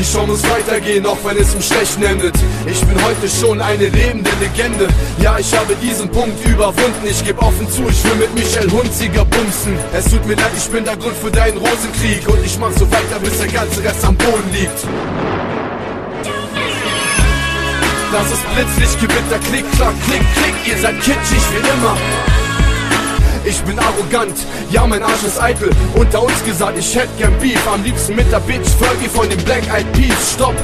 Die Show muss weitergehen, auch wenn es im Schlechten endet. Ich bin heute schon eine lebende Legende. Ja, ich habe diesen Punkt überwunden. Ich geb offen zu, ich will mit Michelle Hunziger bumsen. Es tut mir leid, ich bin der Grund für deinen Rosenkrieg. Und ich mach so weiter, bis der ganze Rest am Boden liegt. Das ist Blitzlicht, Gewitter, klick, klack, klick, klick. Ihr seid kitschig wie immer. Bin arrogant, ja mein Arsch ist eitel. Unter uns gesagt, ich hätte gern Beef. Am liebsten mit der Bitch. Fergie von den Black Eyed Peas. Stopp,